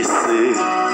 esquecer.